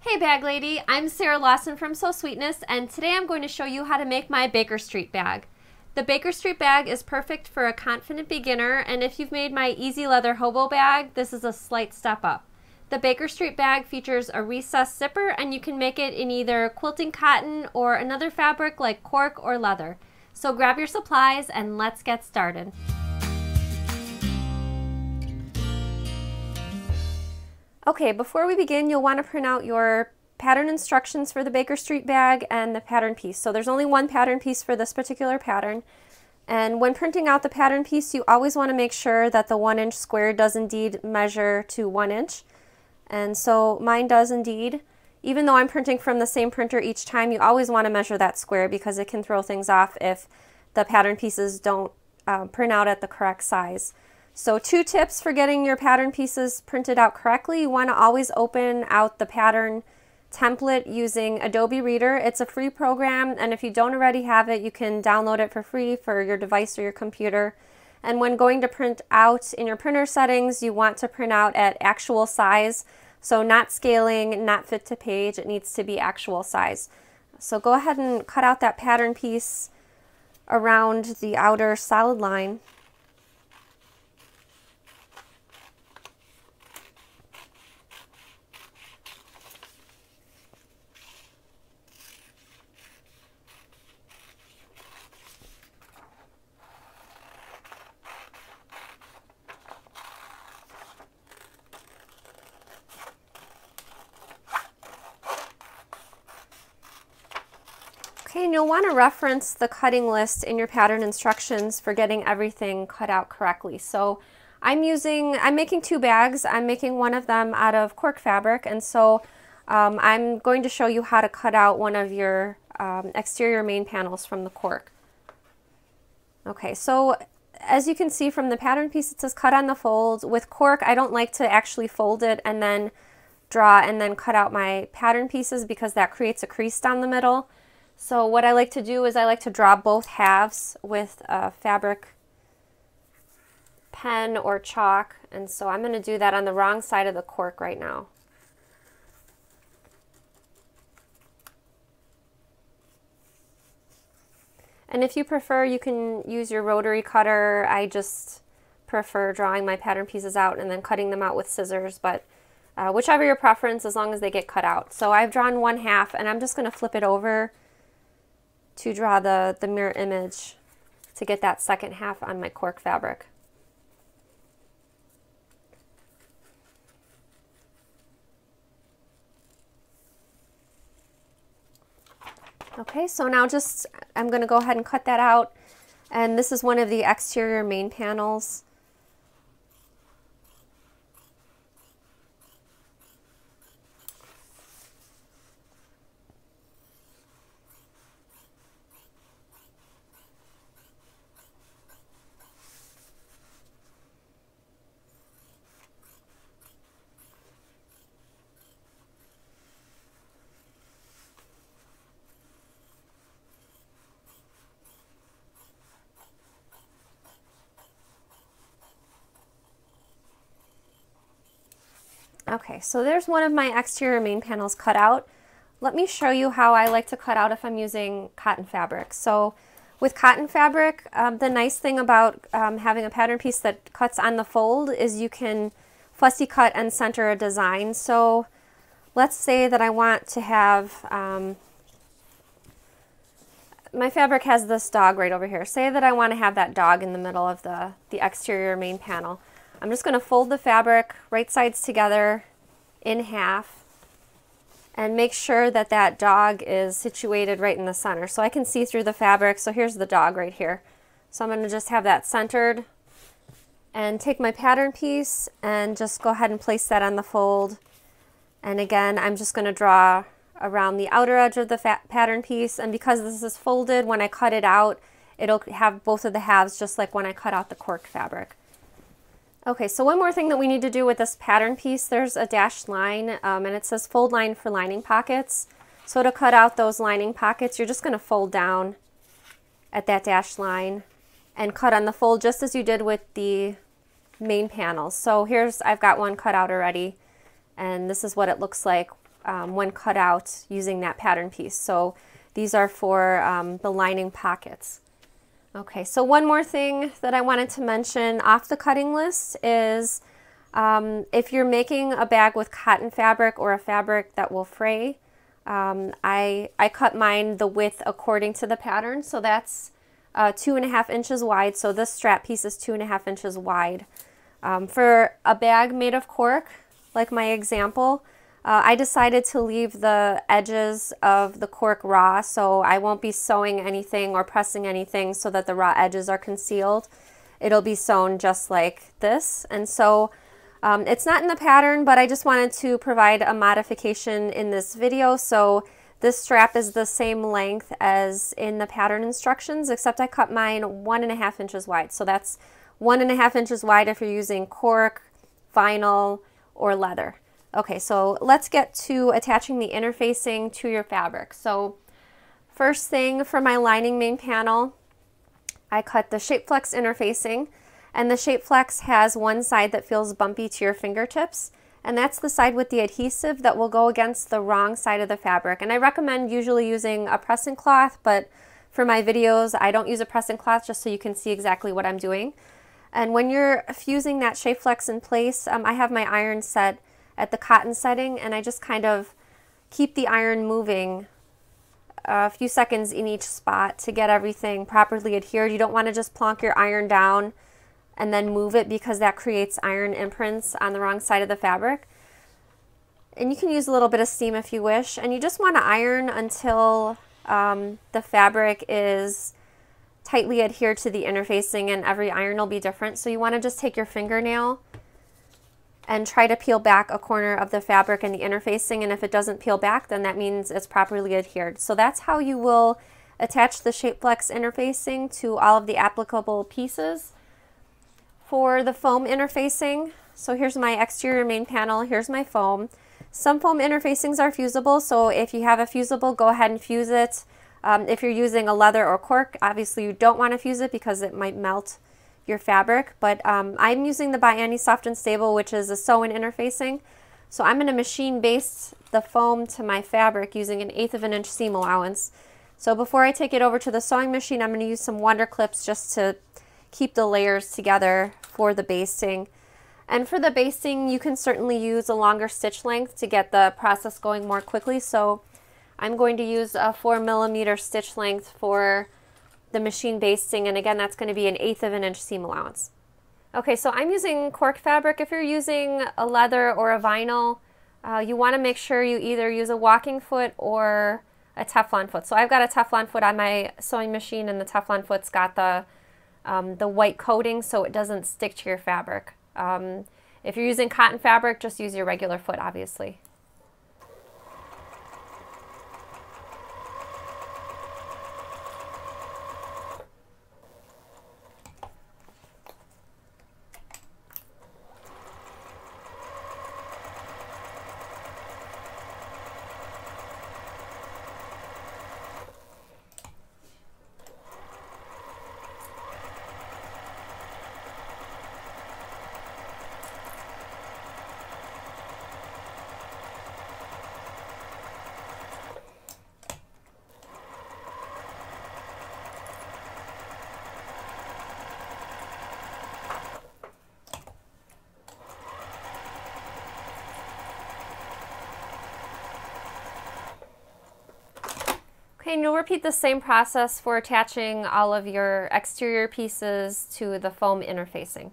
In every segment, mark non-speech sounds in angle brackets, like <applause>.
Hey Bag Lady, I'm Sara Lawson from Sew Sweetness and today I'm going to show you how to make my Baker Street bag. The Baker Street bag is perfect for a confident beginner and if you've made my Easy Leather Hobo bag, this is a slight step up. The Baker Street bag features a recessed zipper and you can make it in either quilting cotton or another fabric like cork or leather. So grab your supplies and let's get started. Okay, before we begin, you'll want to print out your pattern instructions for the Baker Street bag and the pattern piece. So there's only one pattern piece for this particular pattern. And when printing out the pattern piece, you always want to make sure that the one inch square does indeed measure to one inch. And so mine does indeed. Even though I'm printing from the same printer each time, you always want to measure that square because it can throw things off if the pattern pieces don't uh, print out at the correct size. So two tips for getting your pattern pieces printed out correctly. You want to always open out the pattern template using Adobe Reader. It's a free program and if you don't already have it, you can download it for free for your device or your computer. And when going to print out in your printer settings, you want to print out at actual size. So not scaling, not fit to page, it needs to be actual size. So go ahead and cut out that pattern piece around the outer solid line. You'll want to reference the cutting list in your pattern instructions for getting everything cut out correctly. So I'm using, I'm making two bags. I'm making one of them out of cork fabric and so um, I'm going to show you how to cut out one of your um, exterior main panels from the cork. Okay, so as you can see from the pattern piece, it says cut on the fold. With cork, I don't like to actually fold it and then draw and then cut out my pattern pieces because that creates a crease down the middle. So what I like to do is I like to draw both halves with a fabric pen or chalk. And so I'm going to do that on the wrong side of the cork right now. And if you prefer, you can use your rotary cutter. I just prefer drawing my pattern pieces out and then cutting them out with scissors, but uh, whichever your preference, as long as they get cut out. So I've drawn one half and I'm just going to flip it over to draw the, the mirror image to get that second half on my cork fabric. Okay, so now just, I'm going to go ahead and cut that out. And this is one of the exterior main panels. Okay, so there's one of my exterior main panels cut out. Let me show you how I like to cut out if I'm using cotton fabric. So with cotton fabric, um, the nice thing about um, having a pattern piece that cuts on the fold is you can fussy cut and center a design. So let's say that I want to have, um, my fabric has this dog right over here. Say that I want to have that dog in the middle of the, the exterior main panel. I'm just going to fold the fabric right sides together in half and make sure that that dog is situated right in the center so I can see through the fabric. So here's the dog right here. So I'm going to just have that centered and take my pattern piece and just go ahead and place that on the fold. And again, I'm just going to draw around the outer edge of the pattern piece. And because this is folded, when I cut it out, it'll have both of the halves just like when I cut out the cork fabric. Okay, so one more thing that we need to do with this pattern piece, there's a dashed line um, and it says fold line for lining pockets. So to cut out those lining pockets, you're just going to fold down at that dashed line and cut on the fold just as you did with the main panels. So here's, I've got one cut out already and this is what it looks like um, when cut out using that pattern piece. So these are for um, the lining pockets. Okay, so one more thing that I wanted to mention off the cutting list is um, if you're making a bag with cotton fabric or a fabric that will fray, um, I, I cut mine the width according to the pattern. So that's uh, two and a half inches wide. So this strap piece is two and a half inches wide. Um, for a bag made of cork, like my example, uh, I decided to leave the edges of the cork raw, so I won't be sewing anything or pressing anything so that the raw edges are concealed. It'll be sewn just like this. And so um, it's not in the pattern, but I just wanted to provide a modification in this video. So this strap is the same length as in the pattern instructions, except I cut mine one and a half inches wide. So that's one and a half inches wide if you're using cork, vinyl, or leather. Okay, so let's get to attaching the interfacing to your fabric. So first thing for my lining main panel, I cut the Shapeflex interfacing and the Shapeflex has one side that feels bumpy to your fingertips and that's the side with the adhesive that will go against the wrong side of the fabric. And I recommend usually using a pressing cloth, but for my videos, I don't use a pressing cloth just so you can see exactly what I'm doing. And when you're fusing that Shapeflex in place, um, I have my iron set at the cotton setting and I just kind of keep the iron moving a few seconds in each spot to get everything properly adhered. You don't want to just plonk your iron down and then move it because that creates iron imprints on the wrong side of the fabric. And you can use a little bit of steam if you wish. And you just want to iron until um, the fabric is tightly adhered to the interfacing and every iron will be different. So you want to just take your fingernail and try to peel back a corner of the fabric and the interfacing and if it doesn't peel back then that means it's properly adhered. So that's how you will attach the Shapeflex interfacing to all of the applicable pieces. For the foam interfacing, so here's my exterior main panel, here's my foam. Some foam interfacings are fusible, so if you have a fusible, go ahead and fuse it. Um, if you're using a leather or cork, obviously you don't want to fuse it because it might melt your fabric, but um, I'm using the by Annie Soft and Stable, which is a sew-in interfacing. So I'm going to machine baste the foam to my fabric using an eighth of an inch seam allowance. So before I take it over to the sewing machine, I'm going to use some wonder clips just to keep the layers together for the basting. And for the basting, you can certainly use a longer stitch length to get the process going more quickly. So I'm going to use a four millimeter stitch length for the machine basting, and again, that's going to be an eighth of an inch seam allowance. Okay, so I'm using cork fabric. If you're using a leather or a vinyl, uh, you want to make sure you either use a walking foot or a Teflon foot. So I've got a Teflon foot on my sewing machine, and the Teflon foot's got the um, the white coating so it doesn't stick to your fabric. Um, if you're using cotton fabric, just use your regular foot, obviously. And you'll repeat the same process for attaching all of your exterior pieces to the foam interfacing.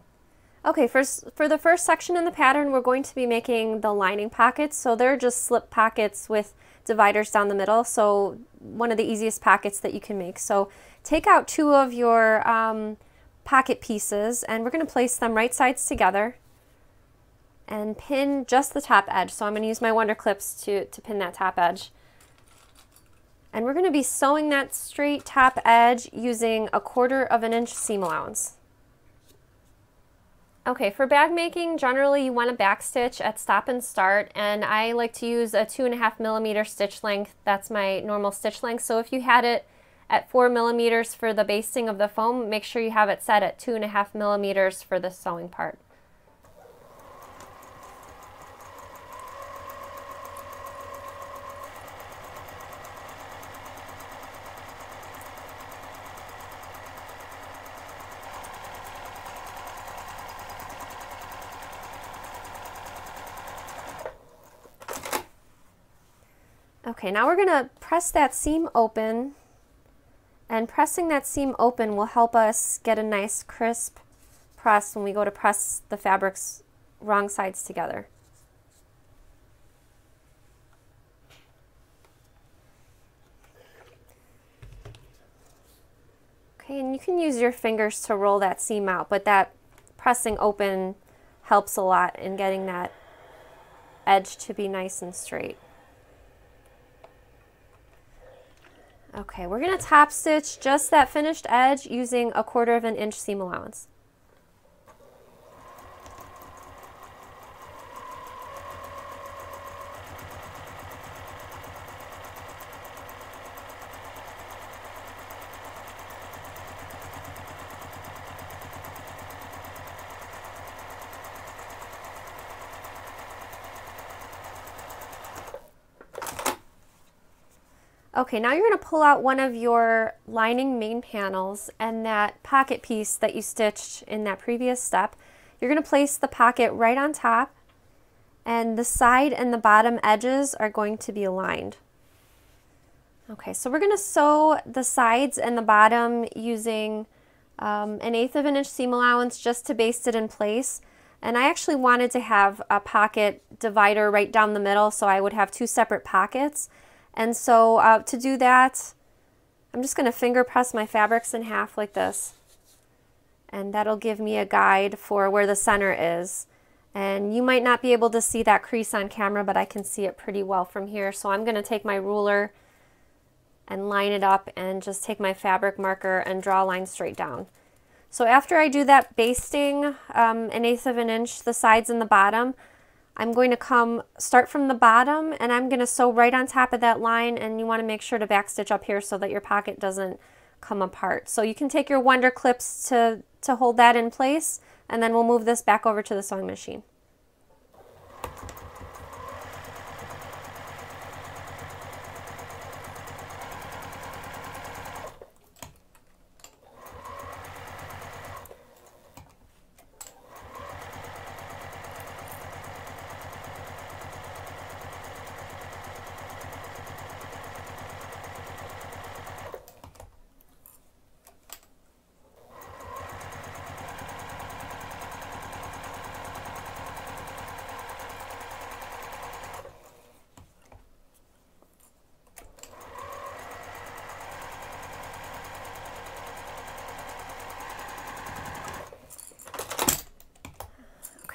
Okay, first, for the first section in the pattern, we're going to be making the lining pockets. So they're just slip pockets with dividers down the middle. So one of the easiest pockets that you can make. So take out two of your um, pocket pieces and we're going to place them right sides together and pin just the top edge. So I'm going to use my Wonder Clips to, to pin that top edge. And we're going to be sewing that straight top edge using a quarter of an inch seam allowance. Okay, for bag making, generally you want to back stitch at stop and start, and I like to use a two and a half millimeter stitch length. That's my normal stitch length. So if you had it at four millimeters for the basting of the foam, make sure you have it set at two and a half millimeters for the sewing part. Okay, now we're going to press that seam open and pressing that seam open will help us get a nice crisp press when we go to press the fabrics wrong sides together. Okay, and you can use your fingers to roll that seam out, but that pressing open helps a lot in getting that edge to be nice and straight. Okay, we're going to top stitch just that finished edge using a quarter of an inch seam allowance. Okay, now you're going to pull out one of your lining main panels and that pocket piece that you stitched in that previous step. You're going to place the pocket right on top and the side and the bottom edges are going to be aligned. Okay, so we're going to sew the sides and the bottom using um, an eighth of an inch seam allowance just to baste it in place. And I actually wanted to have a pocket divider right down the middle so I would have two separate pockets. And so uh, to do that, I'm just going to finger press my fabrics in half like this. And that'll give me a guide for where the center is. And you might not be able to see that crease on camera, but I can see it pretty well from here. So I'm going to take my ruler and line it up and just take my fabric marker and draw a line straight down. So after I do that basting um, an eighth of an inch, the sides and the bottom, I'm going to come start from the bottom and I'm going to sew right on top of that line and you want to make sure to backstitch up here so that your pocket doesn't come apart. So you can take your Wonder clips to, to hold that in place and then we'll move this back over to the sewing machine.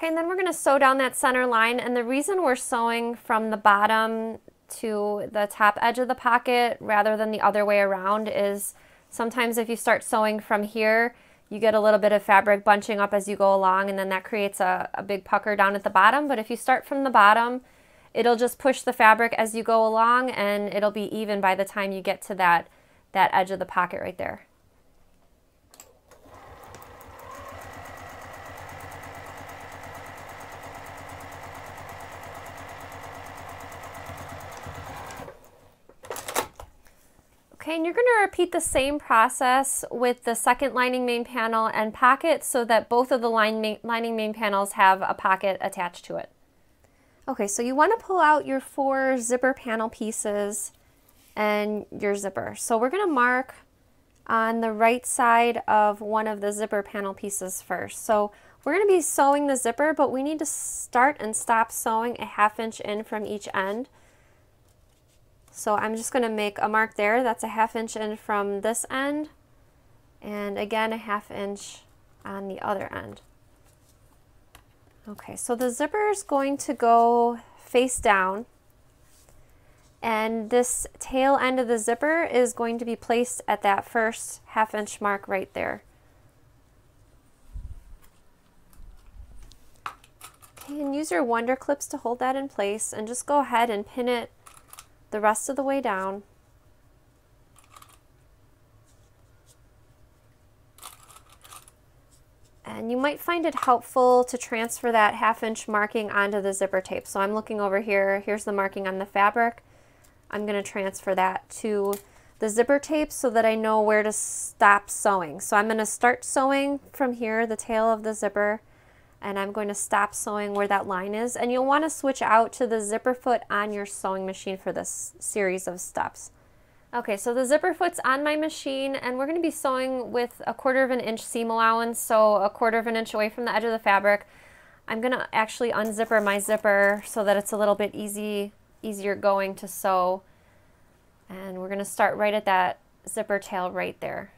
Okay, and then we're gonna sew down that center line. And the reason we're sewing from the bottom to the top edge of the pocket rather than the other way around is sometimes if you start sewing from here, you get a little bit of fabric bunching up as you go along and then that creates a, a big pucker down at the bottom. But if you start from the bottom, it'll just push the fabric as you go along and it'll be even by the time you get to that, that edge of the pocket right there. And you're going to repeat the same process with the second lining main panel and pocket so that both of the line lining main panels have a pocket attached to it. Okay, so you want to pull out your four zipper panel pieces and your zipper. So we're going to mark on the right side of one of the zipper panel pieces first. So we're going to be sewing the zipper, but we need to start and stop sewing a half inch in from each end. So I'm just going to make a mark there. That's a half inch in from this end. And again, a half inch on the other end. Okay, so the zipper is going to go face down. And this tail end of the zipper is going to be placed at that first half inch mark right there. Okay, and use your Wonder Clips to hold that in place and just go ahead and pin it the rest of the way down. And you might find it helpful to transfer that half inch marking onto the zipper tape. So I'm looking over here, here's the marking on the fabric. I'm gonna transfer that to the zipper tape so that I know where to stop sewing. So I'm gonna start sewing from here, the tail of the zipper, and I'm going to stop sewing where that line is and you'll want to switch out to the zipper foot on your sewing machine for this series of steps. Okay, so the zipper foot's on my machine and we're going to be sewing with a quarter of an inch seam allowance, so a quarter of an inch away from the edge of the fabric. I'm going to actually unzipper my zipper so that it's a little bit easy, easier going to sew. And we're going to start right at that zipper tail right there.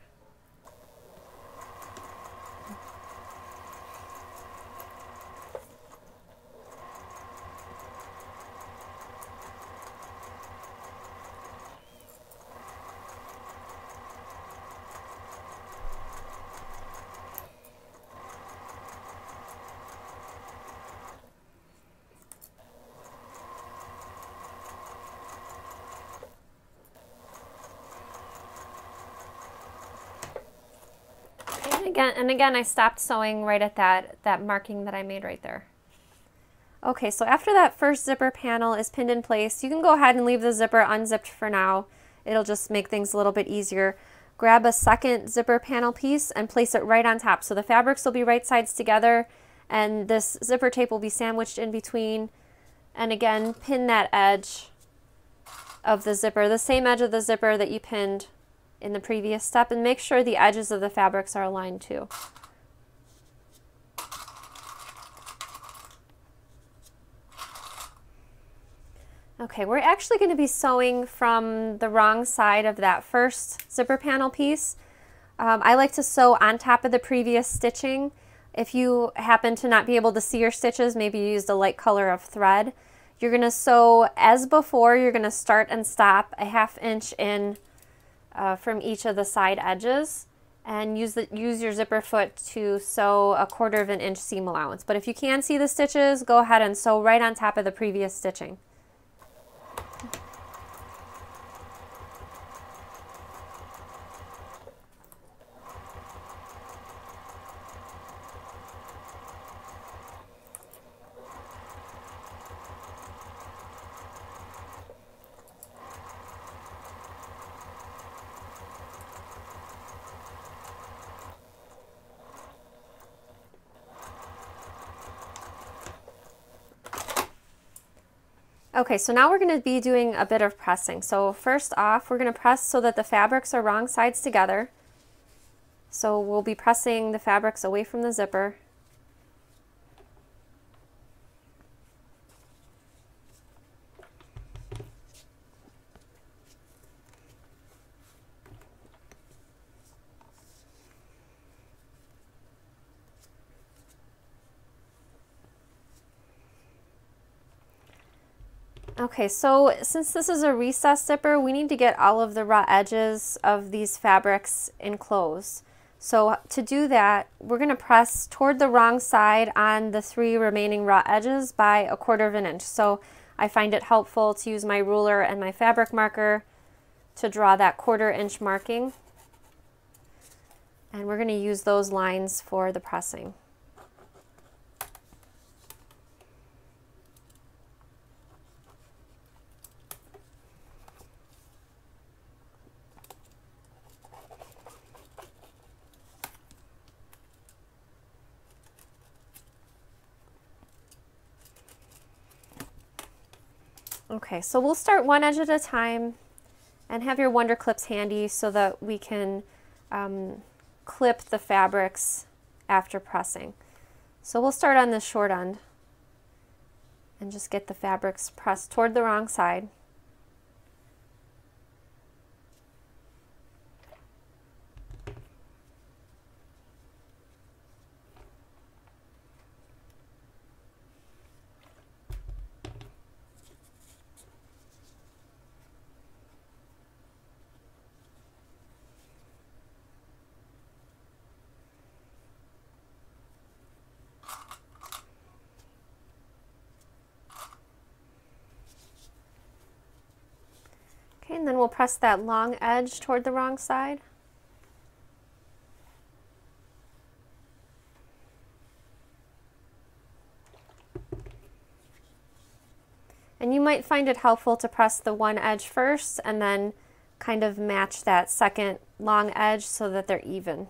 And again, I stopped sewing right at that, that marking that I made right there. Okay, so after that first zipper panel is pinned in place, you can go ahead and leave the zipper unzipped for now. It'll just make things a little bit easier. Grab a second zipper panel piece and place it right on top. So the fabrics will be right sides together and this zipper tape will be sandwiched in between. And again, pin that edge of the zipper, the same edge of the zipper that you pinned in the previous step and make sure the edges of the fabrics are aligned too. Okay, we're actually going to be sewing from the wrong side of that first zipper panel piece. Um, I like to sew on top of the previous stitching. If you happen to not be able to see your stitches, maybe you used a light color of thread. You're going to sew as before, you're going to start and stop a half inch in uh, from each of the side edges and use, the, use your zipper foot to sew a quarter of an inch seam allowance. But if you can see the stitches, go ahead and sew right on top of the previous stitching. Okay, so now we're going to be doing a bit of pressing. So first off, we're going to press so that the fabrics are wrong sides together. So we'll be pressing the fabrics away from the zipper. Okay, so since this is a recess zipper, we need to get all of the raw edges of these fabrics enclosed. So to do that, we're going to press toward the wrong side on the three remaining raw edges by a quarter of an inch. So I find it helpful to use my ruler and my fabric marker to draw that quarter inch marking. And we're going to use those lines for the pressing. Okay, so we'll start one edge at a time and have your Wonder Clips handy so that we can um, clip the fabrics after pressing. So we'll start on this short end and just get the fabrics pressed toward the wrong side. Then we'll press that long edge toward the wrong side. And you might find it helpful to press the one edge first and then kind of match that second long edge so that they're even.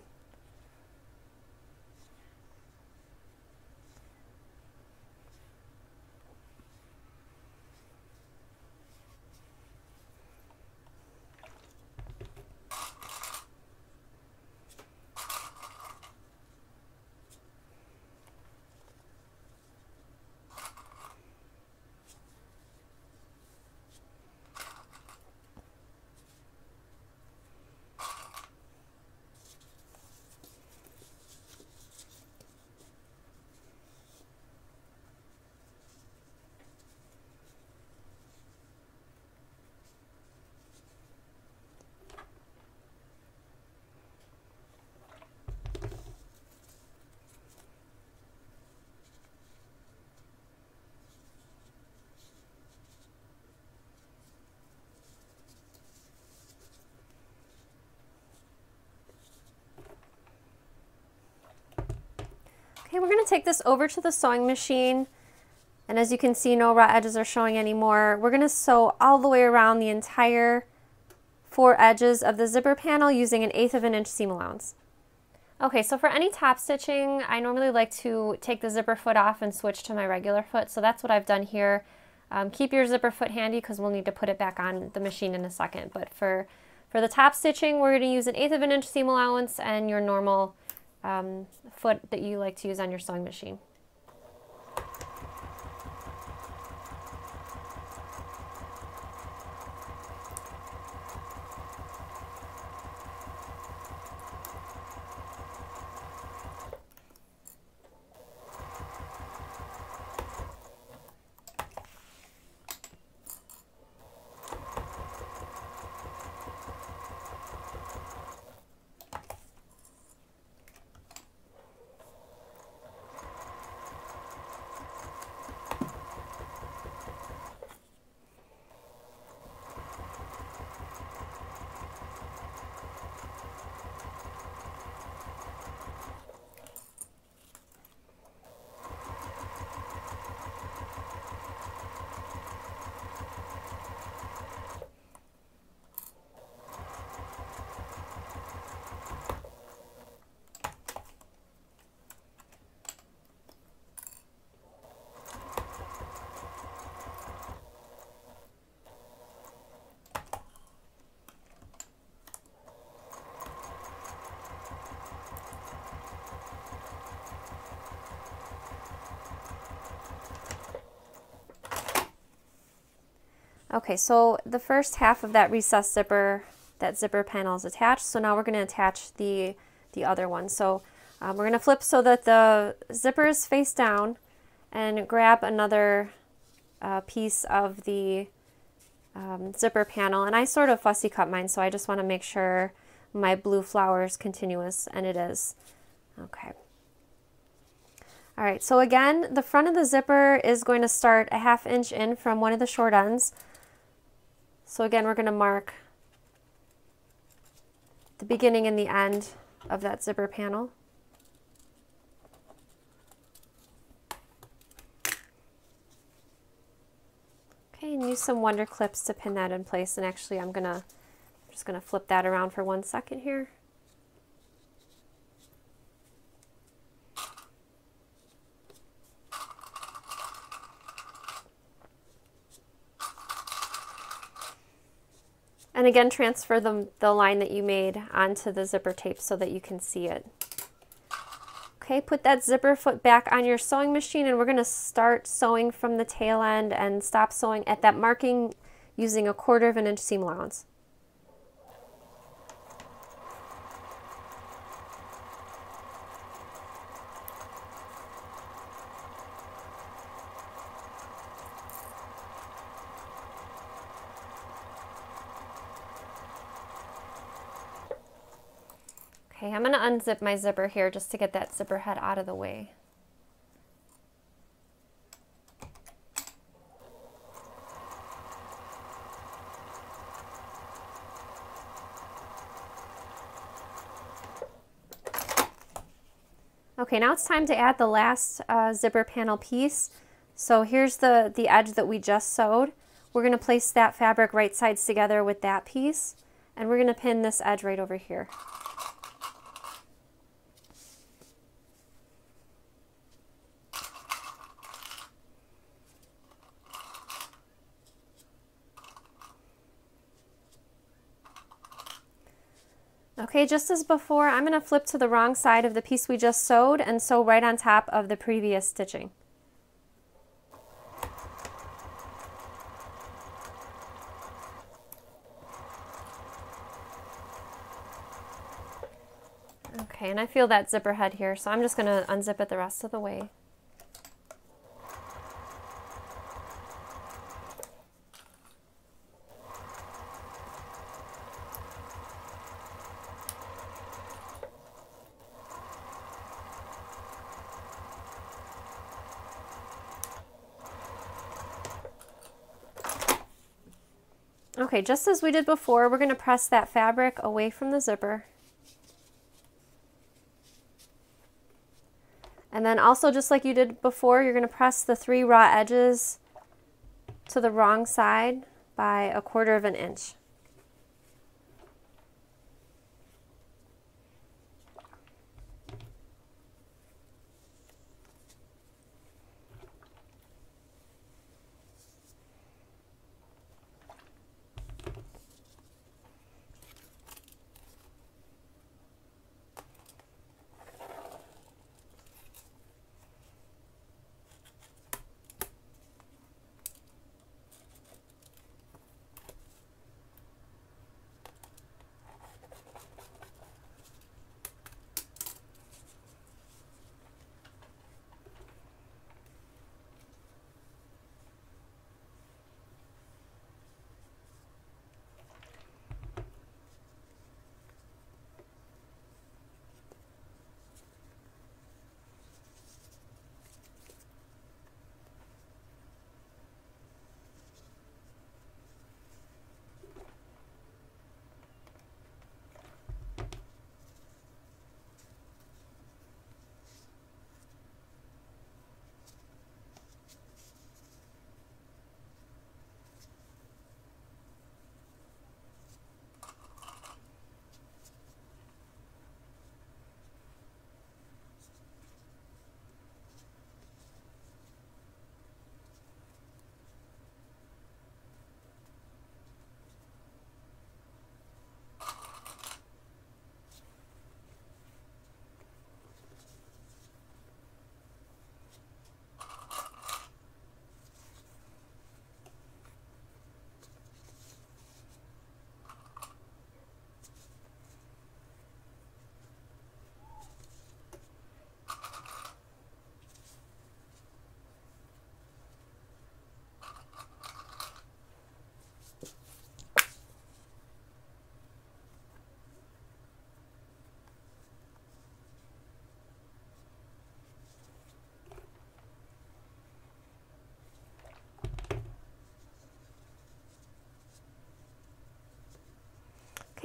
We're going to take this over to the sewing machine. And as you can see, no raw edges are showing anymore. We're going to sew all the way around the entire four edges of the zipper panel using an eighth of an inch seam allowance. Okay, so for any top stitching, I normally like to take the zipper foot off and switch to my regular foot. So that's what I've done here. Um, keep your zipper foot handy because we'll need to put it back on the machine in a second. But for, for the top stitching, we're going to use an eighth of an inch seam allowance and your normal um, foot that you like to use on your sewing machine. Okay, so the first half of that recessed zipper, that zipper panel is attached. So now we're going to attach the, the other one. So um, we're going to flip so that the zipper is face down and grab another uh, piece of the um, zipper panel. And I sort of fussy cut mine, so I just want to make sure my blue flower is continuous, and it is. Okay. All right, so again, the front of the zipper is going to start a half inch in from one of the short ends. So again, we're going to mark the beginning and the end of that zipper panel. Okay, and use some wonder clips to pin that in place. And actually, I'm gonna just gonna flip that around for one second here. And again, transfer the, the line that you made onto the zipper tape so that you can see it. Okay, put that zipper foot back on your sewing machine and we're going to start sewing from the tail end and stop sewing at that marking using a quarter of an inch seam allowance. Unzip my zipper here just to get that zipper head out of the way. Okay, now it's time to add the last uh, zipper panel piece. So here's the, the edge that we just sewed. We're going to place that fabric right sides together with that piece, and we're going to pin this edge right over here. Okay, just as before, I'm going to flip to the wrong side of the piece we just sewed and sew right on top of the previous stitching. Okay, and I feel that zipper head here, so I'm just going to unzip it the rest of the way. Okay, just as we did before, we're going to press that fabric away from the zipper. And then also just like you did before, you're going to press the three raw edges to the wrong side by a quarter of an inch.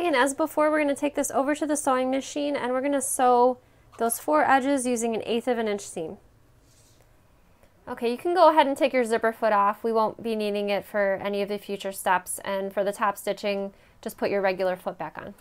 And as before, we're going to take this over to the sewing machine and we're going to sew those four edges using an eighth of an inch seam. Okay, you can go ahead and take your zipper foot off. We won't be needing it for any of the future steps. And for the top stitching, just put your regular foot back on.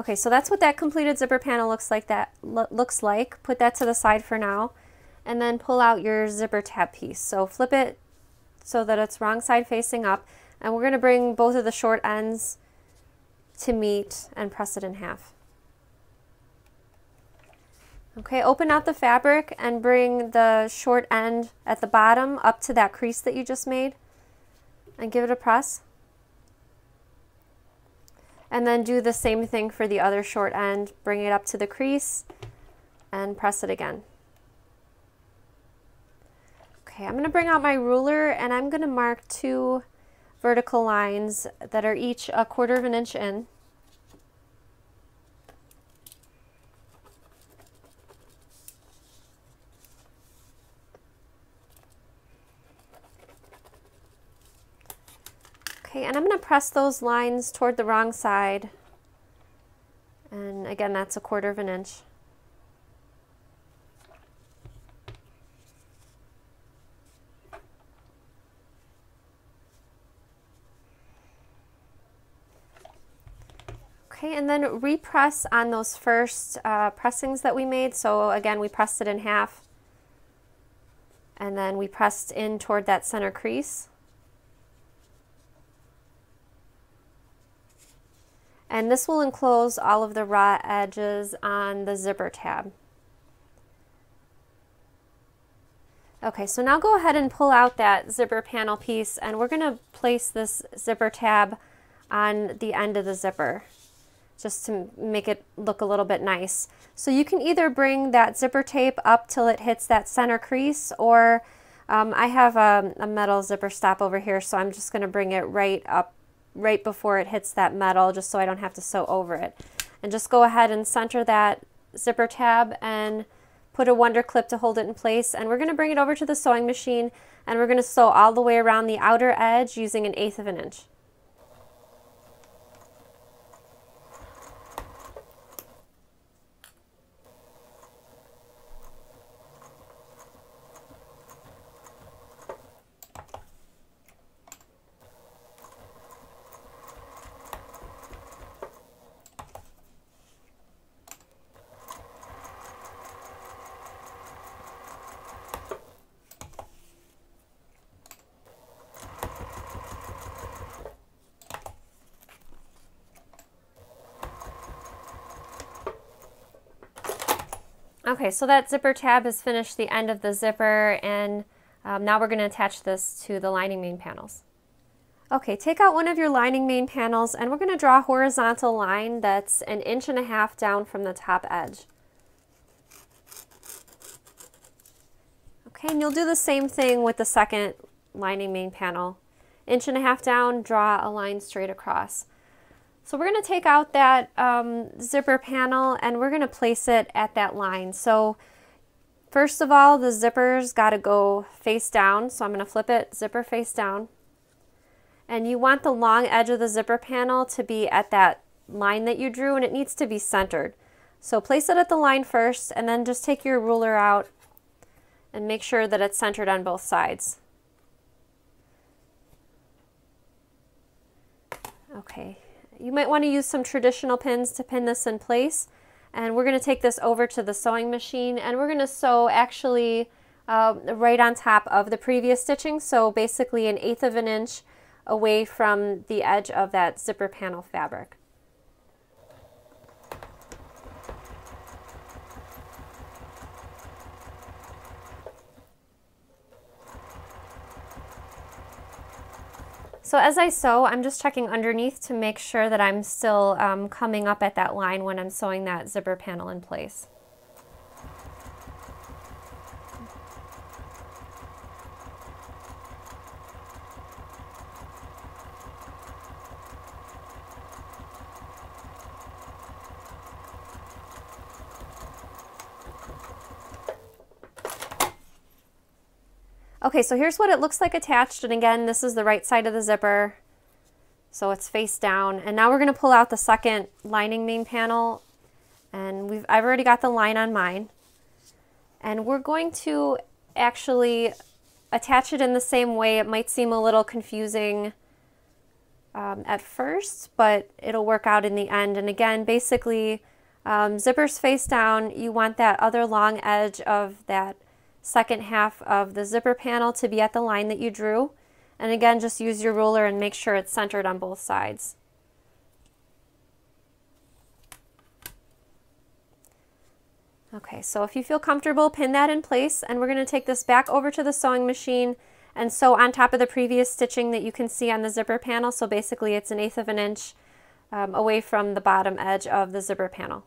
Okay, so that's what that completed zipper panel looks like. That lo looks like. Put that to the side for now, and then pull out your zipper tab piece. So flip it so that it's wrong side facing up, and we're going to bring both of the short ends to meet and press it in half. Okay, open out the fabric and bring the short end at the bottom up to that crease that you just made and give it a press. And then do the same thing for the other short end. Bring it up to the crease and press it again. Okay, I'm going to bring out my ruler and I'm going to mark two vertical lines that are each a quarter of an inch in. Okay, and I'm going to press those lines toward the wrong side. And again, that's a quarter of an inch. Okay, and then repress on those first uh, pressings that we made. So again, we pressed it in half and then we pressed in toward that center crease. And this will enclose all of the raw edges on the zipper tab. Okay, so now go ahead and pull out that zipper panel piece and we're going to place this zipper tab on the end of the zipper just to make it look a little bit nice. So you can either bring that zipper tape up till it hits that center crease or um, I have a, a, metal zipper stop over here so I'm just going to bring it right up right before it hits that metal just so I don't have to sew over it. And just go ahead and center that zipper tab and put a wonder clip to hold it in place and we're going to bring it over to the sewing machine and we're going to sew all the way around the outer edge using an eighth of an inch. Okay, so that zipper tab has finished the end of the zipper and um, now we're going to attach this to the lining main panels. Okay, take out one of your lining main panels and we're going to draw a horizontal line that's an inch and a half down from the top edge. Okay, and you'll do the same thing with the second lining main panel. Inch and a half down, draw a line straight across. So we're going to take out that um, zipper panel and we're going to place it at that line. So first of all, the zipper's got to go face down. So I'm going to flip it zipper face down. And you want the long edge of the zipper panel to be at that line that you drew and it needs to be centered. So place it at the line first and then just take your ruler out and make sure that it's centered on both sides. Okay, you might want to use some traditional pins to pin this in place. And we're going to take this over to the sewing machine and we're going to sew actually uh, right on top of the previous stitching. So basically an eighth of an inch away from the edge of that zipper panel fabric. So as I sew, I'm just checking underneath to make sure that I'm still um, coming up at that line when I'm sewing that zipper panel in place. Okay, so here's what it looks like attached. And again, this is the right side of the zipper. So it's face down. And now we're going to pull out the second lining main panel. And we've I've already got the line on mine. And we're going to actually attach it in the same way. It might seem a little confusing um, at first, but it'll work out in the end. And again, basically, um, zippers face down. You want that other long edge of that second half of the zipper panel to be at the line that you drew. And again, just use your ruler and make sure it's centered on both sides. Okay, so if you feel comfortable, pin that in place and we're going to take this back over to the sewing machine and sew on top of the previous stitching that you can see on the zipper panel. So basically it's an eighth of an inch um, away from the bottom edge of the zipper panel.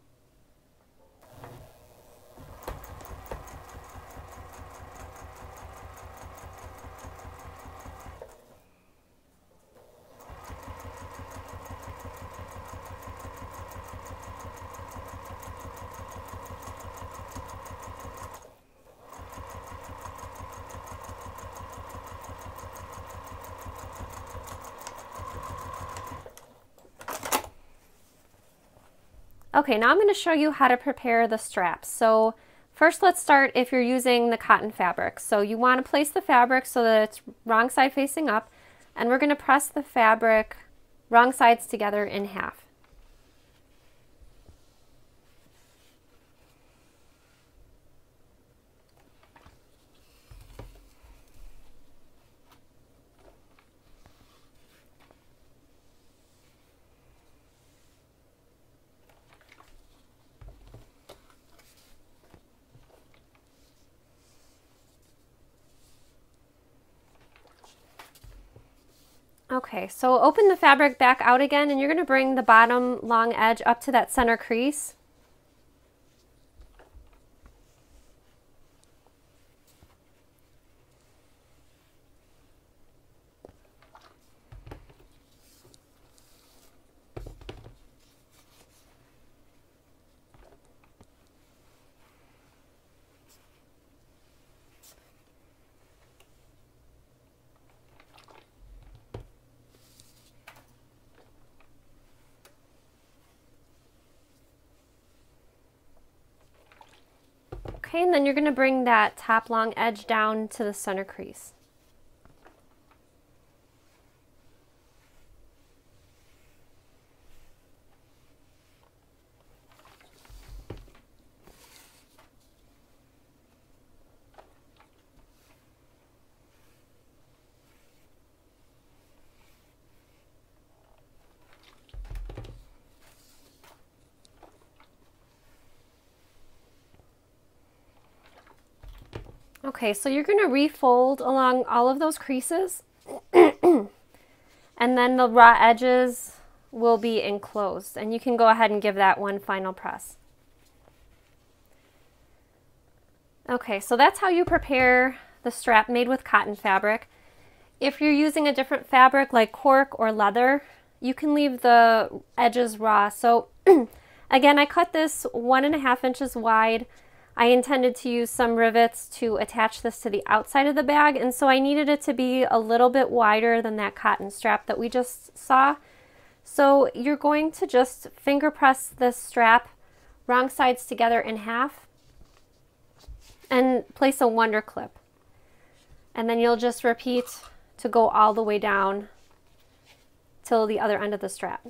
Okay, now I'm going to show you how to prepare the straps. So first let's start if you're using the cotton fabric. So you want to place the fabric so that it's wrong side facing up and we're going to press the fabric wrong sides together in half. Okay, so open the fabric back out again and you're going to bring the bottom long edge up to that center crease. Okay, and then you're going to bring that top long edge down to the center crease. Okay, so you're going to refold along all of those creases and then the raw edges will be enclosed and you can go ahead and give that one final press. Okay, so that's how you prepare the strap made with cotton fabric. If you're using a different fabric like cork or leather, you can leave the edges raw. So <clears throat> again, I cut this one and a half inches wide I intended to use some rivets to attach this to the outside of the bag and so I needed it to be a little bit wider than that cotton strap that we just saw. So you're going to just finger press this strap wrong sides together in half and place a wonder clip. And then you'll just repeat to go all the way down till the other end of the strap.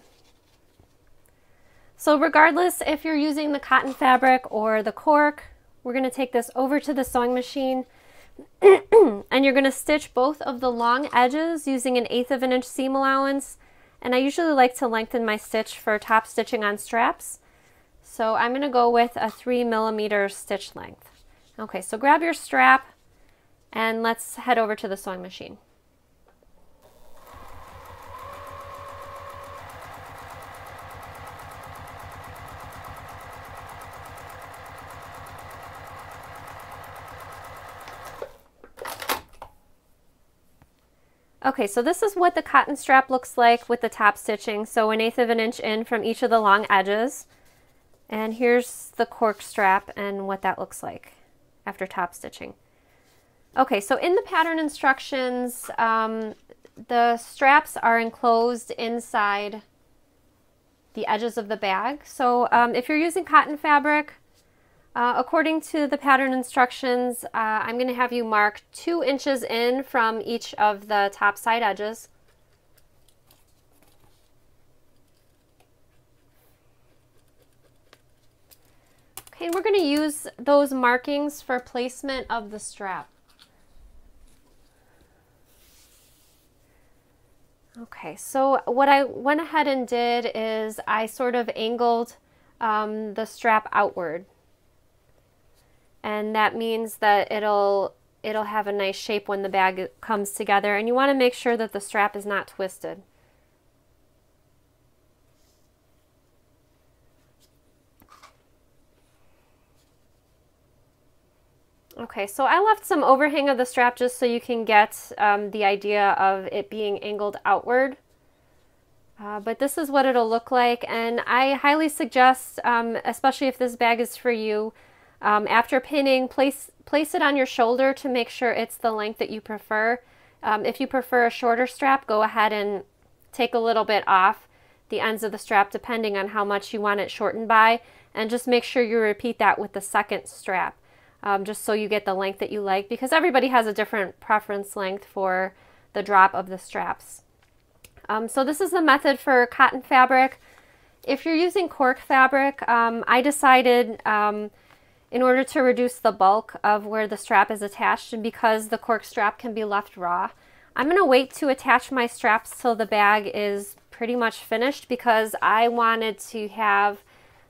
So regardless if you're using the cotton fabric or the cork we're going to take this over to the sewing machine <clears throat> and you're going to stitch both of the long edges using an eighth of an inch seam allowance. And I usually like to lengthen my stitch for top stitching on straps. So I'm going to go with a three millimeter stitch length. Okay, so grab your strap and let's head over to the sewing machine. Okay, so this is what the cotton strap looks like with the top stitching. So an eighth of an inch in from each of the long edges. And here's the cork strap and what that looks like after top stitching. Okay, so in the pattern instructions, um, the straps are enclosed inside the edges of the bag. So um, if you're using cotton fabric, uh, according to the pattern instructions, uh, I'm going to have you mark two inches in from each of the top side edges. Okay, we're going to use those markings for placement of the strap. Okay, so what I went ahead and did is I sort of angled um, the strap outward and that means that it'll it'll have a nice shape when the bag comes together and you want to make sure that the strap is not twisted. Okay, so I left some overhang of the strap just so you can get um, the idea of it being angled outward. Uh, but this is what it'll look like and I highly suggest, um, especially if this bag is for you, um, after pinning, place, place it on your shoulder to make sure it's the length that you prefer. Um, if you prefer a shorter strap, go ahead and take a little bit off the ends of the strap depending on how much you want it shortened by and just make sure you repeat that with the second strap um, just so you get the length that you like because everybody has a different preference length for the drop of the straps. Um, so this is the method for cotton fabric. If you're using cork fabric, um, I decided um, in order to reduce the bulk of where the strap is attached and because the cork strap can be left raw. I'm going to wait to attach my straps till the bag is pretty much finished because I wanted to have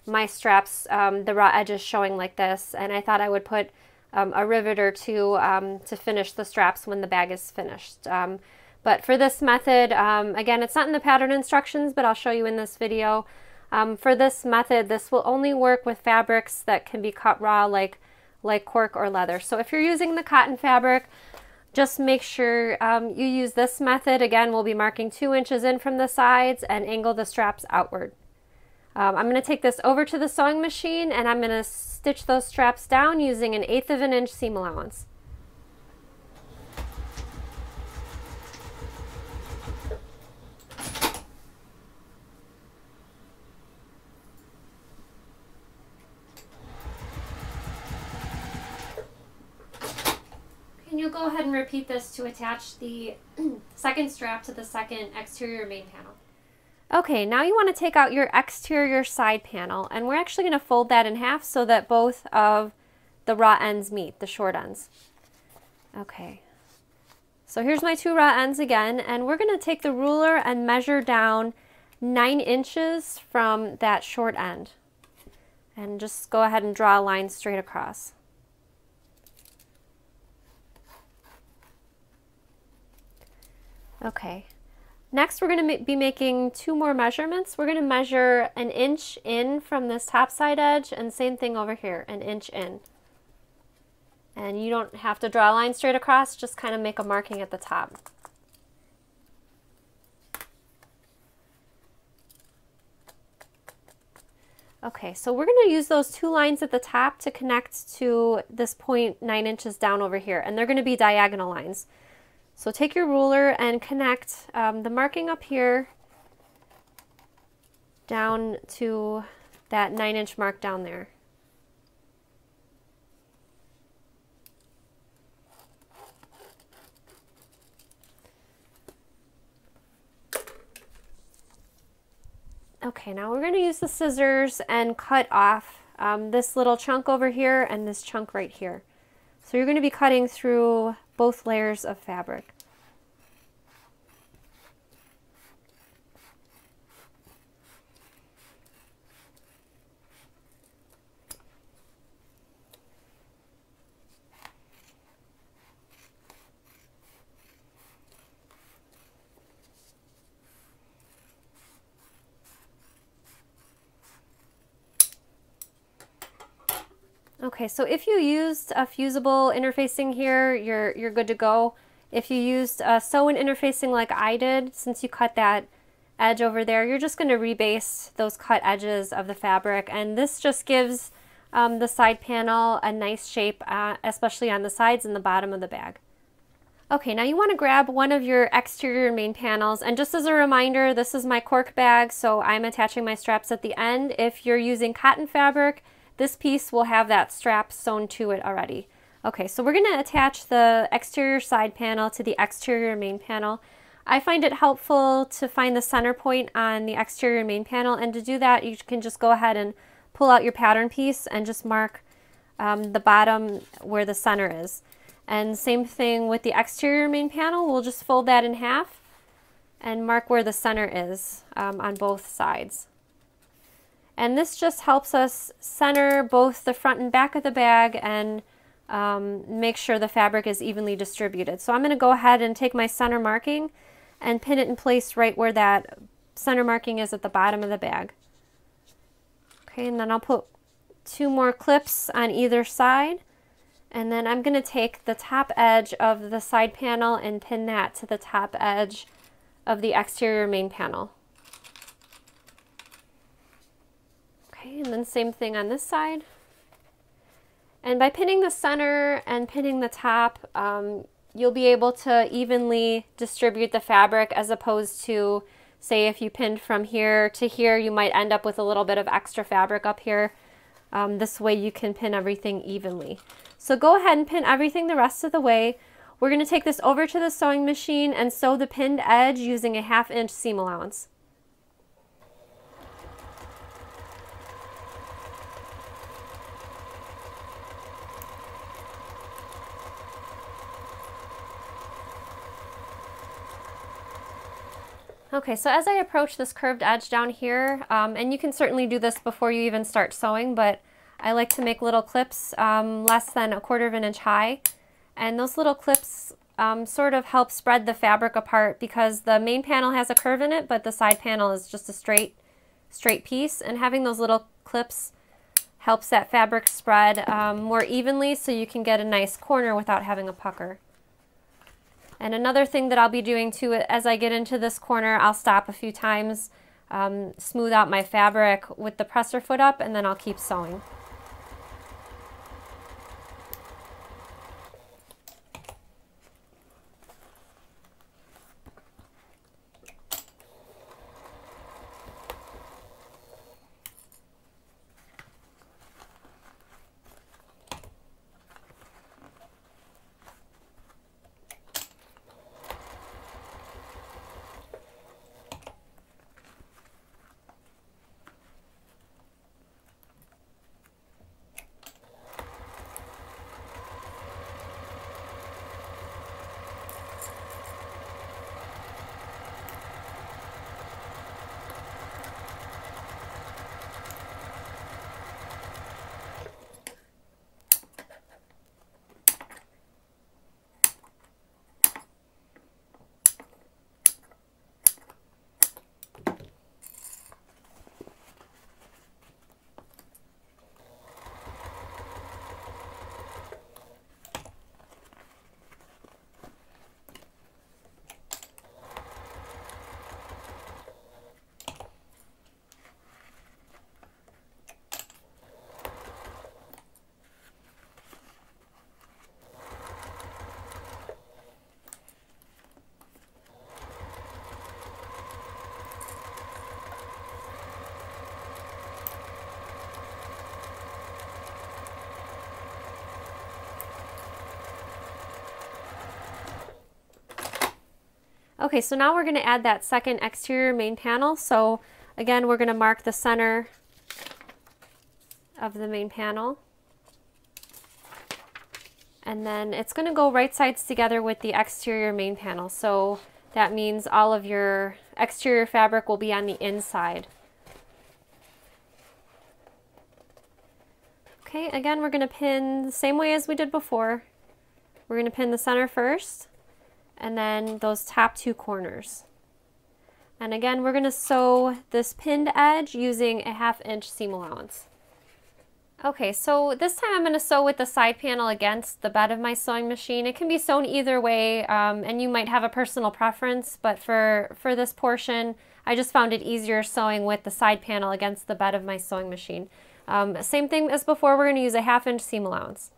my straps, um, the raw edges showing like this and I thought I would put um, a rivet or two um, to finish the straps when the bag is finished. Um, But for this method, um, again, it's not in the pattern instructions, but I'll show you in this video. Um, for this method, this will only work with fabrics that can be cut raw like, like cork or leather. So if you're using the cotton fabric, just make sure um, you use this method. Again, we'll be marking two inches in from the sides and angle the straps outward. Um, I'm going to take this over to the sewing machine and I'm going to stitch those straps down using an eighth of an inch seam allowance. You'll go ahead and repeat this to attach the <clears throat> second strap to the second exterior main panel. Okay, now you want to take out your exterior side panel and we're actually going to fold that in half so that both of the raw ends meet, the short ends. Okay, so here's my two raw ends again and we're going to take the ruler and measure down 9 inches from that short end. And just go ahead and draw a line straight across. Okay. Next, we're going to be making two more measurements. We're going to measure an inch in from this top side edge and same thing over here, an inch in. And you don't have to draw a line straight across, just kind of make a marking at the top. Okay, so we're going to use those two lines at the top to connect to this point 9 inches down over here, and they're going to be diagonal lines. So take your ruler and connect um, the marking up here down to that 9 inch mark down there. Okay, now we're going to use the scissors and cut off um, this little chunk over here and this chunk right here. So you're going to be cutting through both layers of fabric. Okay, so if you used a fusible interfacing here, you're, you're good to go. If you used a sew-in interfacing like I did, since you cut that edge over there, you're just going to rebaste those cut edges of the fabric. And this just gives um, the side panel a nice shape, uh, especially on the sides and the bottom of the bag. Okay, now you want to grab one of your exterior main panels. And just as a reminder, this is my cork bag, so I'm attaching my straps at the end. If you're using cotton fabric, this piece will have that strap sewn to it already. Okay, so we're going to attach the exterior side panel to the exterior main panel. I find it helpful to find the center point on the exterior main panel and to do that you can just go ahead and pull out your pattern piece and just mark um, the bottom where the center is. And same thing with the exterior main panel, we'll just fold that in half and mark where the center is um, on both sides. And this just helps us center both the front and back of the bag and um, make sure the fabric is evenly distributed. So I'm going to go ahead and take my center marking and pin it in place right where that center marking is at the bottom of the bag. Okay, and then I'll put two more clips on either side. And then I'm going to take the top edge of the side panel and pin that to the top edge of the exterior main panel. And then same thing on this side. And by pinning the center and pinning the top, um, you'll be able to evenly distribute the fabric as opposed to, say, if you pinned from here to here, you might end up with a little bit of extra fabric up here. Um, this way you can pin everything evenly. So go ahead and pin everything the rest of the way. We're going to take this over to the sewing machine and sew the pinned edge using a half inch seam allowance. Okay, so as I approach this curved edge down here, um, and you can certainly do this before you even start sewing, but I like to make little clips um, less than a quarter of an inch high. And those little clips um, sort of help spread the fabric apart because the main panel has a curve in it, but the side panel is just a straight, straight piece. And having those little clips helps that fabric spread um, more evenly so you can get a nice corner without having a pucker. And another thing that I'll be doing too as I get into this corner, I'll stop a few times, um, smooth out my fabric with the presser foot up, and then I'll keep sewing. Okay, so now we're going to add that second exterior main panel. So again, we're going to mark the center of the main panel. And then it's going to go right sides together with the exterior main panel. So that means all of your exterior fabric will be on the inside. Okay, again, we're going to pin the same way as we did before. We're going to pin the center first and then those top two corners. And again, we're going to sew this pinned edge using a half inch seam allowance. Okay, so this time I'm going to sew with the side panel against the bed of my sewing machine. It can be sewn either way, um, and you might have a personal preference, but for, for this portion, I just found it easier sewing with the side panel against the bed of my sewing machine. Um, same thing as before, we're going to use a half inch seam allowance.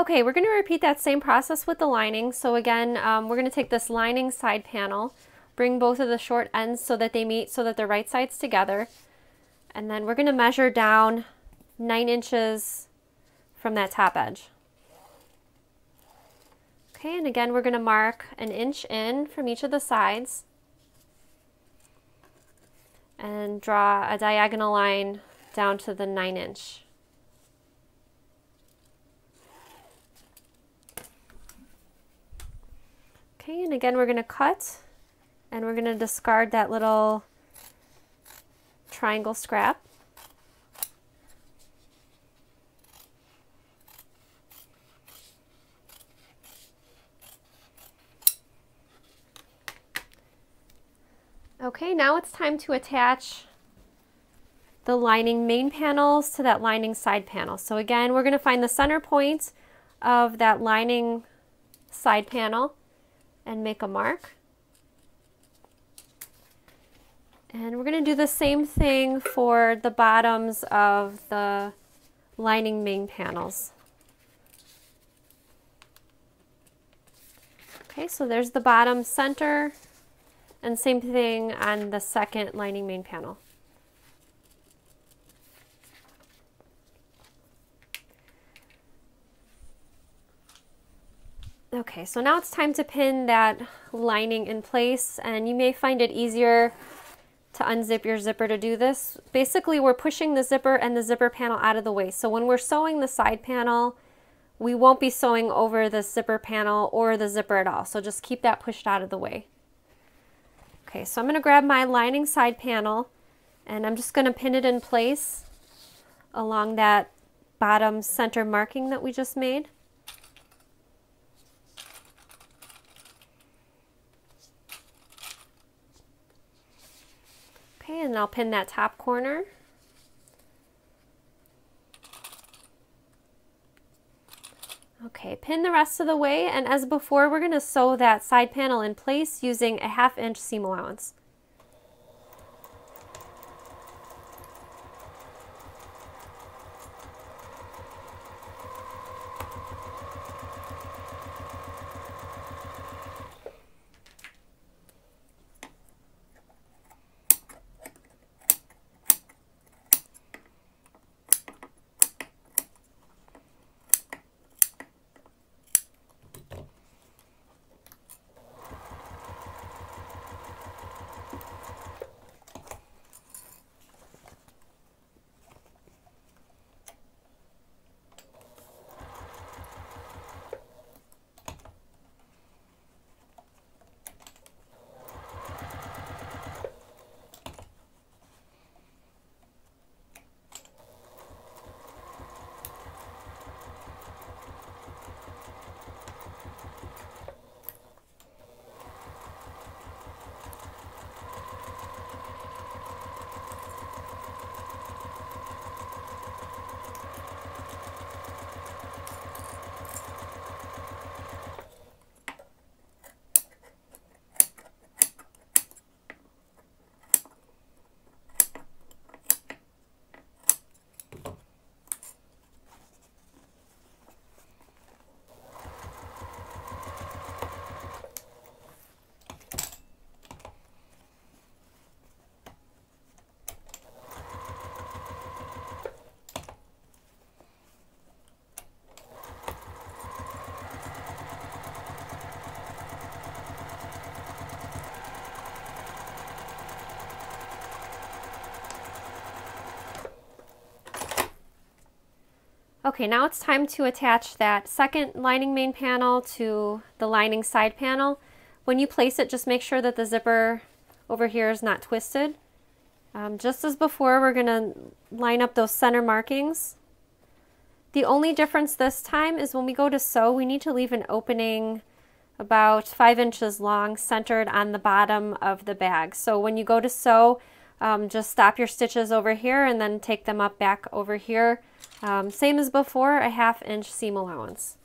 Okay, we're going to repeat that same process with the lining. So again, um, we're going to take this lining side panel, bring both of the short ends so that they meet so that they're right sides together. And then we're going to measure down 9 inches from that top edge. Okay, and again, we're going to mark an inch in from each of the sides and draw a diagonal line down to the 9 inch. And again we're going to cut and we're going to discard that little triangle scrap. Okay, now it's time to attach the lining main panels to that lining side panel. So again, we're going to find the center point of that lining side panel and make a mark. And we're going to do the same thing for the bottoms of the lining main panels. Okay, so there's the bottom center and same thing on the second lining main panel. Okay, so now it's time to pin that lining in place and you may find it easier to unzip your zipper to do this. Basically, we're pushing the zipper and the zipper panel out of the way. So when we're sewing the side panel, we won't be sewing over the zipper panel or the zipper at all. So just keep that pushed out of the way. Okay, so I'm going to grab my lining side panel and I'm just going to pin it in place along that bottom center marking that we just made. Okay, and I'll pin that top corner. Okay, pin the rest of the way, and as before, we're going to sew that side panel in place using a half inch seam allowance. Okay, now it's time to attach that second lining main panel to the lining side panel. When you place it, just make sure that the zipper over here is not twisted. Um, just as before, we're going to line up those center markings. The only difference this time is when we go to sew, we need to leave an opening about five inches long centered on the bottom of the bag. So when you go to sew, um, just stop your stitches over here and then take them up back over here um, same as before, a half inch seam allowance.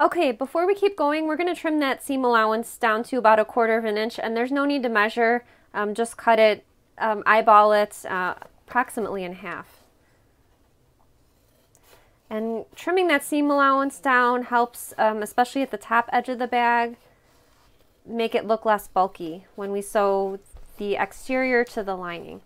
Okay, before we keep going, we're going to trim that seam allowance down to about a quarter of an inch, and there's no need to measure, um, just cut it, um, eyeball it uh, approximately in half. And trimming that seam allowance down helps, um, especially at the top edge of the bag, make it look less bulky when we sew the exterior to the lining.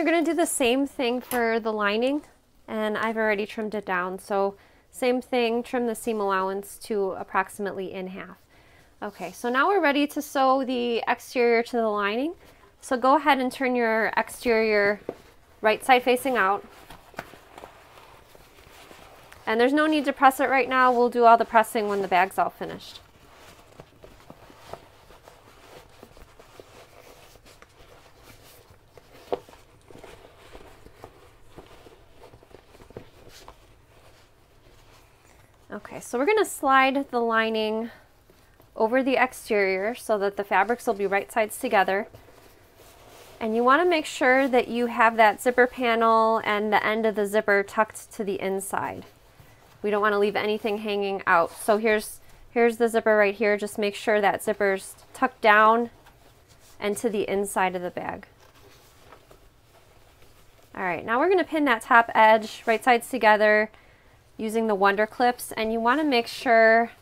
You're going to do the same thing for the lining, and I've already trimmed it down. So same thing, trim the seam allowance to approximately in half. Okay, so now we're ready to sew the exterior to the lining. So go ahead and turn your exterior right side facing out. And there's no need to press it right now. We'll do all the pressing when the bag's all finished. Okay, so we're going to slide the lining over the exterior so that the fabrics will be right sides together. And you want to make sure that you have that zipper panel and the end of the zipper tucked to the inside. We don't want to leave anything hanging out. So here's, here's the zipper right here. Just make sure that zipper's tucked down and to the inside of the bag. All right, now we're going to pin that top edge right sides together using the Wonder Clips and you want to make sure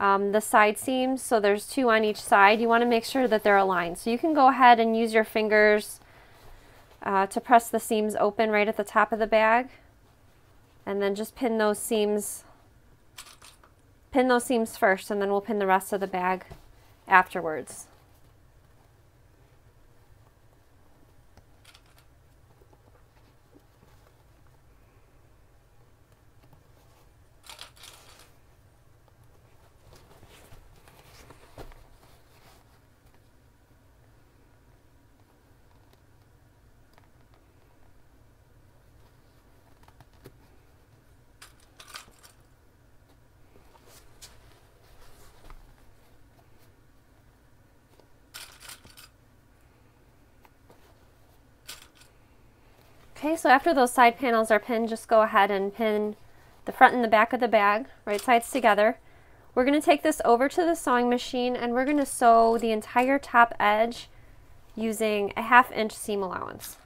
um, the side seams, so there's two on each side, you want to make sure that they're aligned. So you can go ahead and use your fingers uh, to press the seams open right at the top of the bag and then just pin those seams pin those seams first and then we'll pin the rest of the bag afterwards. Okay, so after those side panels are pinned, just go ahead and pin the front and the back of the bag, right sides together. We're going to take this over to the sewing machine and we're going to sew the entire top edge using a half inch seam allowance.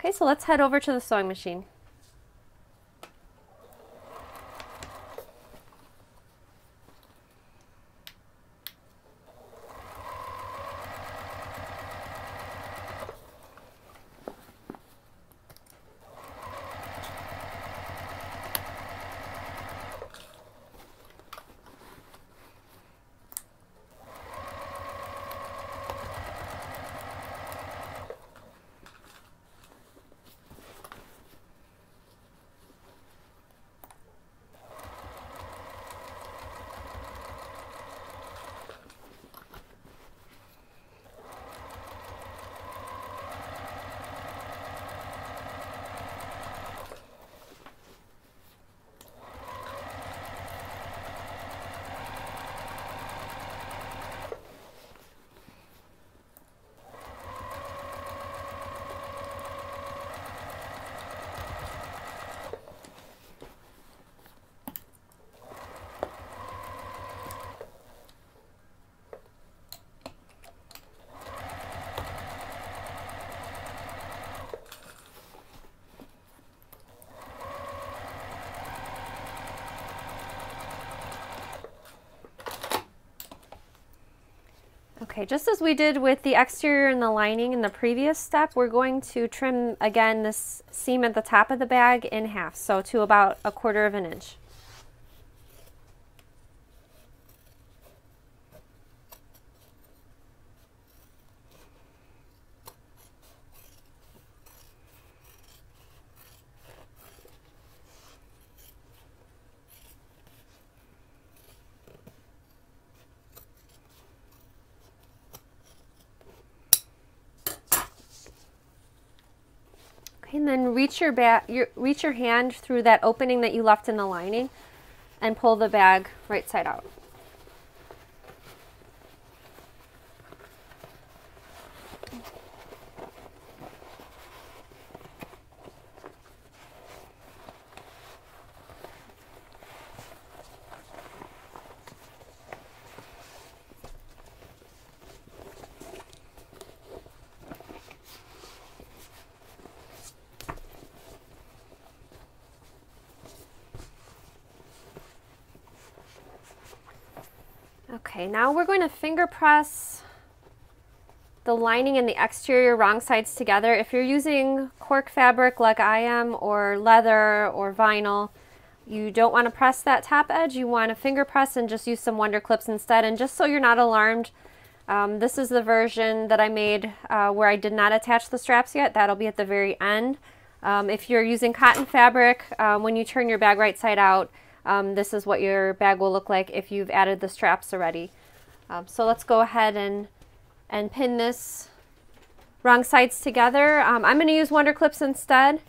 Okay, so let's head over to the sewing machine. Okay, just as we did with the exterior and the lining in the previous step, we're going to trim again this seam at the top of the bag in half, so to about a quarter of an inch. And then reach your, back, your, reach your hand through that opening that you left in the lining and pull the bag right side out. Okay, now we're going to finger press the lining and the exterior wrong sides together. If you're using cork fabric like I am or leather or vinyl, you don't want to press that top edge. You want to finger press and just use some wonder clips instead. And just so you're not alarmed, um, this is the version that I made uh, where I did not attach the straps yet. That'll be at the very end. Um, if you're using cotton fabric, um, when you turn your bag right side out, um, this is what your bag will look like if you've added the straps already. Um, so let's go ahead and, and pin this wrong sides together. Um, I'm going to use Wonder Clips instead.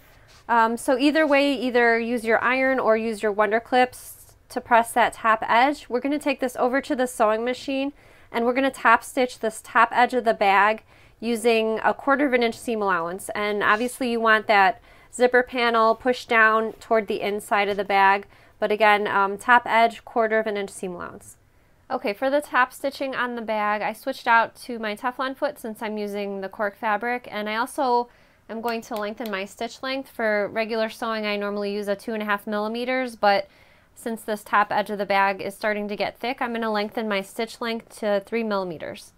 Um, so either way, either use your iron or use your Wonder Clips to press that top edge. We're going to take this over to the sewing machine and we're going to top stitch this top edge of the bag using a quarter of an inch seam allowance. And obviously you want that zipper panel pushed down toward the inside of the bag. But again, um, top edge, quarter of an inch seam allowance. Okay, for the top stitching on the bag, I switched out to my Teflon foot since I'm using the cork fabric, and I also am going to lengthen my stitch length. For regular sewing, I normally use a two and a half millimeters, but since this top edge of the bag is starting to get thick, I'm going to lengthen my stitch length to three millimeters.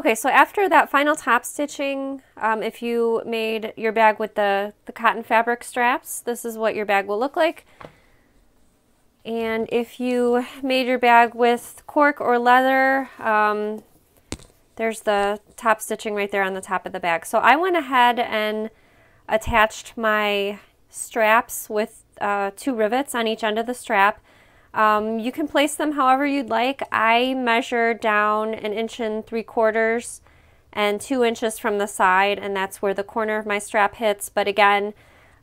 Okay, so after that final top stitching, um, if you made your bag with the, the cotton fabric straps, this is what your bag will look like. And if you made your bag with cork or leather, um, there's the top stitching right there on the top of the bag. So I went ahead and attached my straps with uh, two rivets on each end of the strap. Um, you can place them however you'd like. I measure down an inch and three quarters and two inches from the side and that's where the corner of my strap hits. But again,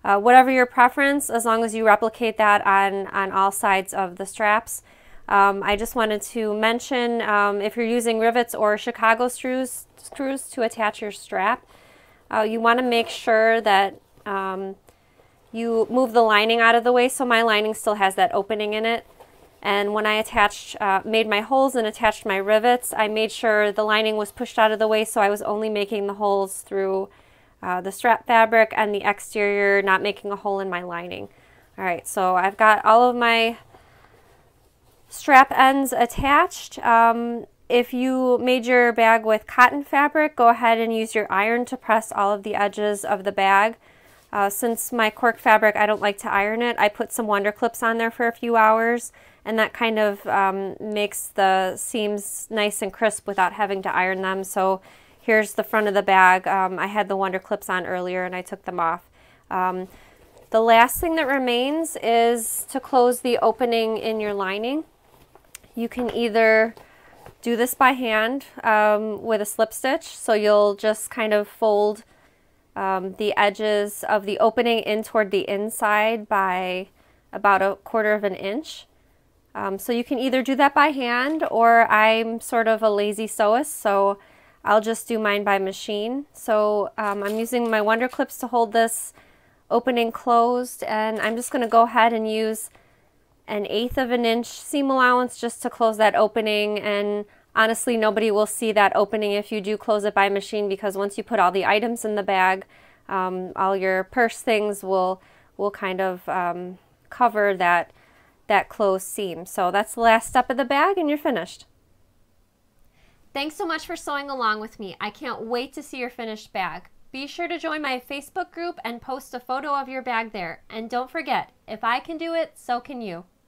uh, whatever your preference, as long as you replicate that on, on all sides of the straps. Um, I just wanted to mention um, if you're using rivets or Chicago screws, screws to attach your strap, uh, you want to make sure that um, you move the lining out of the way so my lining still has that opening in it. And when I attached, uh, made my holes and attached my rivets, I made sure the lining was pushed out of the way so I was only making the holes through uh, the strap fabric and the exterior, not making a hole in my lining. All right, so I've got all of my strap ends attached. Um, if you made your bag with cotton fabric, go ahead and use your iron to press all of the edges of the bag. Uh, since my cork fabric, I don't like to iron it, I put some Wonder Clips on there for a few hours and that kind of um, makes the seams nice and crisp without having to iron them. So here's the front of the bag. Um, I had the Wonder Clips on earlier and I took them off. Um, the last thing that remains is to close the opening in your lining. You can either do this by hand um, with a slip stitch. So you'll just kind of fold um, the edges of the opening in toward the inside by about a quarter of an inch. Um, so you can either do that by hand or I'm sort of a lazy sewist, so I'll just do mine by machine. So um, I'm using my Wonder Clips to hold this opening closed and I'm just going to go ahead and use an eighth of an inch seam allowance just to close that opening and honestly nobody will see that opening if you do close it by machine because once you put all the items in the bag um, all your purse things will will kind of um, cover that that closed seam. So that's the last step of the bag and you're finished. Thanks so much for sewing along with me. I can't wait to see your finished bag. Be sure to join my Facebook group and post a photo of your bag there. And don't forget, if I can do it, so can you.